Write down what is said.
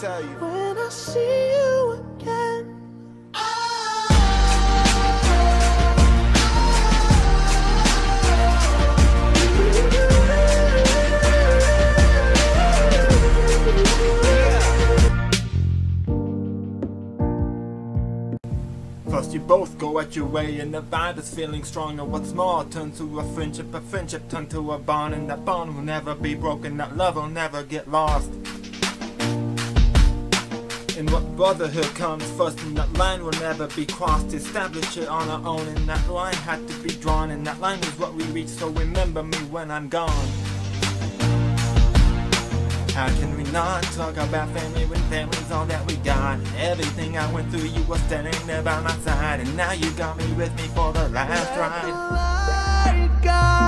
Tell you. When I see you again. First you both go at your way and the vibe is feeling stronger. What's more, turn to a friendship, a friendship turn to a bond, and that bond will never be broken, that love will never get lost. And what brotherhood comes first, and that line will never be crossed. Establish it on our own, and that line had to be drawn, and that line is what we reach. So remember me when I'm gone. How can we not talk about family when family's all that we got? Everything I went through, you were standing there by my side, and now you got me with me for the last ride.